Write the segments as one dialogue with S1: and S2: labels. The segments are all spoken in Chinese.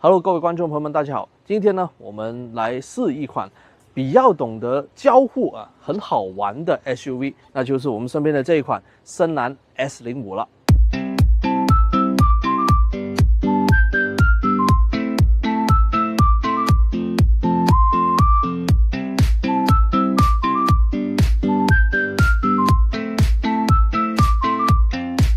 S1: Hello，各位观众朋友们，大家好。今天呢，我们来试一款比较懂得交互啊，很好玩的 SUV，那就是我们身边的这一款深蓝 S 零五了。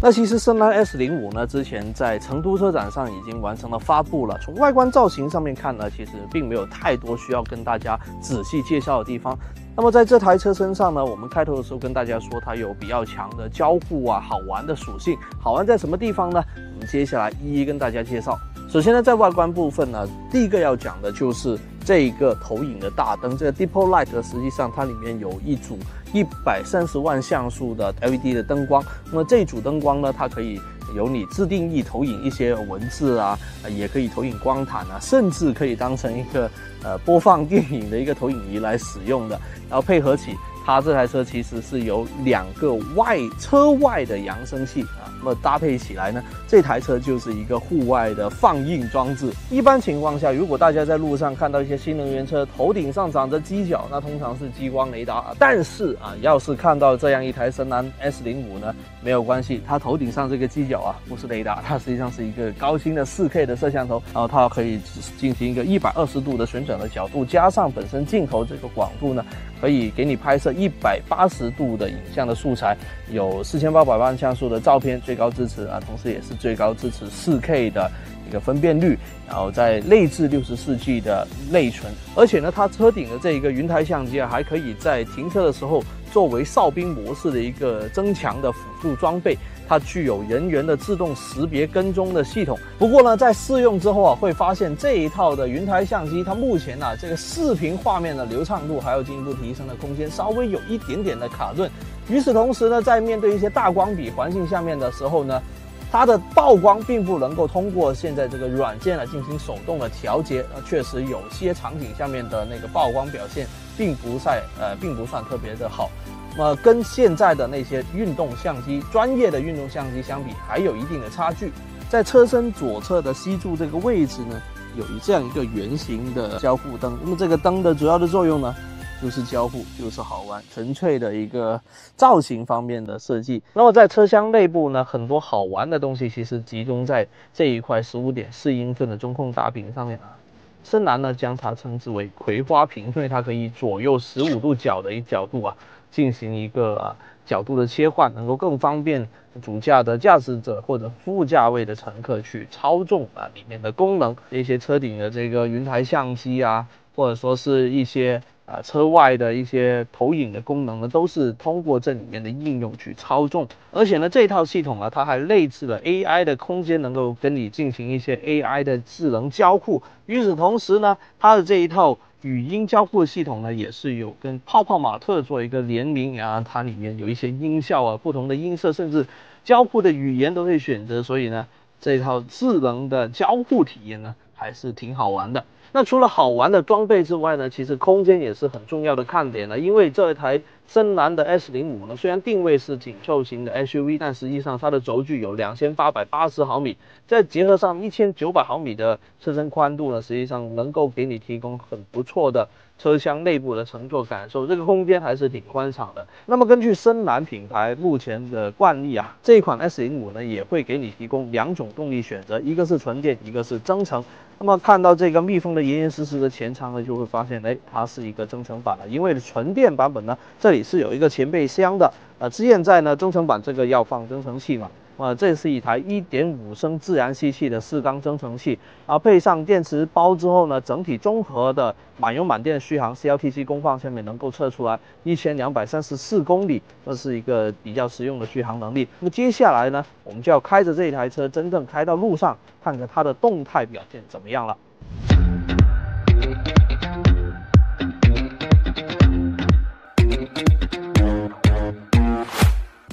S1: 那其实深蓝 S 零五呢，之前在成都车展上已经完成了发布了。从外观造型上面看呢，其实并没有太多需要跟大家仔细介绍的地方。那么在这台车身上呢，我们开头的时候跟大家说它有比较强的交互啊，好玩的属性。好玩在什么地方呢？我们接下来一一跟大家介绍。首先呢，在外观部分呢，第一个要讲的就是这一个投影的大灯，这个 Depot Light 实际上它里面有一组。一百三十万像素的 LED 的灯光，那么这组灯光呢，它可以由你自定义投影一些文字啊，也可以投影光毯啊，甚至可以当成一个呃播放电影的一个投影仪来使用的，然后配合起。它这台车其实是有两个外车外的扬声器啊，那么搭配起来呢，这台车就是一个户外的放映装置。一般情况下，如果大家在路上看到一些新能源车头顶上长着犄角，那通常是激光雷达。但是啊，要是看到这样一台深蓝 S 零五呢，没有关系，它头顶上这个犄角啊，不是雷达，它实际上是一个高清的 4K 的摄像头，然后它可以进行一个120度的旋转的角度，加上本身镜头这个广度呢，可以给你拍摄。一百八十度的影像的素材，有四千八百万像素的照片，最高支持啊，同时也是最高支持四 K 的一个分辨率，然后在内置六十四 G 的内存，而且呢，它车顶的这一个云台相机啊，还可以在停车的时候作为哨兵模式的一个增强的辅助装备。它具有人员的自动识别跟踪的系统。不过呢，在试用之后啊，会发现这一套的云台相机，它目前呢这个视频画面的流畅度还有进一步提升的空间，稍微有一点点的卡顿。与此同时呢，在面对一些大光比环境下面的时候呢，它的曝光并不能够通过现在这个软件来进行手动的调节。呃，确实有些场景下面的那个曝光表现并不在呃，并不算特别的好。那么跟现在的那些运动相机、专业的运动相机相比，还有一定的差距。在车身左侧的 C 柱这个位置呢，有一这样一个圆形的交互灯。那么这个灯的主要的作用呢，就是交互，就是好玩，纯粹的一个造型方面的设计。那么在车厢内部呢，很多好玩的东西其实集中在这一块十五点四英寸的中控大屏上面啊。深蓝呢将它称之为葵花屏，因为它可以左右十五度角的一角度啊。进行一个啊角度的切换，能够更方便主驾的驾驶者或者副驾位的乘客去操纵啊里面的功能，一些车顶的这个云台相机啊，或者说是一些啊车外的一些投影的功能呢，都是通过这里面的应用去操纵。而且呢，这套系统啊，它还内置了 AI 的空间，能够跟你进行一些 AI 的智能交互。与此同时呢，它的这一套。语音交互系统呢，也是有跟泡泡玛特做一个联名啊，它里面有一些音效啊，不同的音色，甚至交互的语言都可以选择，所以呢，这套智能的交互体验呢，还是挺好玩的。那除了好玩的装备之外呢，其实空间也是很重要的看点了。因为这一台深蓝的 S 零五呢，虽然定位是紧凑型的 SUV，但实际上它的轴距有两千八百八十毫米，再结合上一千九百毫米的车身宽度呢，实际上能够给你提供很不错的车厢内部的乘坐感受。这个空间还是挺宽敞的。那么根据深蓝品牌目前的惯例啊，这款 S 零五呢，也会给你提供两种动力选择，一个是纯电，一个是增程。那么看到这个密封的严严实实的前舱呢，就会发现，哎，它是一个增程版的。因为纯电版本呢，这里是有一个前备箱的。呃，现在呢，增程版这个要放增程器嘛。啊，这是一台1.5升自然吸气的四缸增程器，啊，配上电池包之后呢，整体综合的满油满电续航，CLTC 功放下面能够测出来一千两百三十四公里，这是一个比较实用的续航能力。那么接下来呢，我们就要开着这一台车，真正开到路上，看看它的动态表现怎么样了。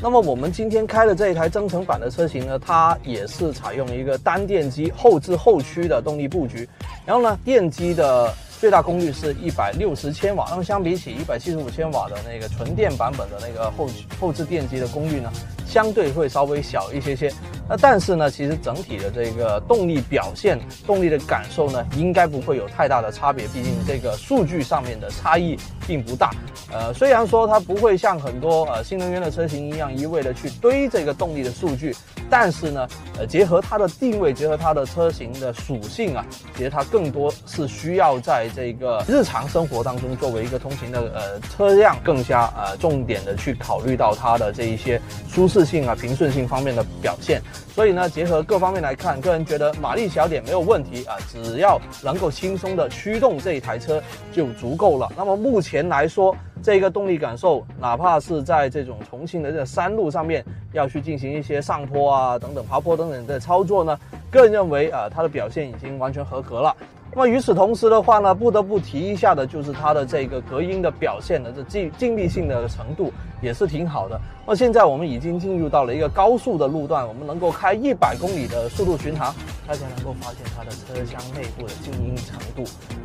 S1: 那么我们今天开的这一台增程版的车型呢，它也是采用一个单电机后置后驱的动力布局，然后呢，电机的最大功率是一百六十千瓦，那么相比起一百七十五千瓦的那个纯电版本的那个后后置电机的功率呢，相对会稍微小一些些。那但是呢，其实整体的这个动力表现、动力的感受呢，应该不会有太大的差别。毕竟这个数据上面的差异并不大。呃，虽然说它不会像很多呃新能源的车型一样一味的去堆这个动力的数据，但是呢，呃，结合它的定位，结合它的车型的属性啊，其实它更多是需要在这个日常生活当中作为一个通勤的呃车辆，更加呃重点的去考虑到它的这一些舒适性啊、平顺性方面的表现。所以呢，结合各方面来看，个人觉得马力小点没有问题啊，只要能够轻松的驱动这一台车就足够了。那么目前来说，这个动力感受，哪怕是在这种重庆的这山路上面要去进行一些上坡啊等等爬坡等等的操作呢，个人认为啊，它的表现已经完全合格了。那么与此同时的话呢，不得不提一下的就是它的这个隔音的表现的这静静谧性的程度也是挺好的。那现在我们已经进入到了一个高速的路段，我们能够开一百公里的速度巡航，大家能够发现它的车厢内部的静音程度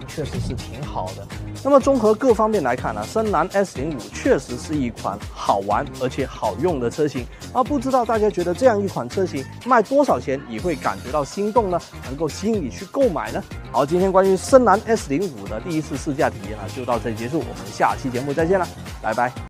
S1: 确实是挺好的。那么综合各方面来看呢，深蓝 S 零五确实是一款好玩而且好用的车型。而不知道大家觉得这样一款车型卖多少钱你会感觉到心动呢？能够吸引你去购买呢？好，今天天关于深蓝 S 零五的第一次试驾体验呢，就到这里结束，我们下期节目再见了，拜拜。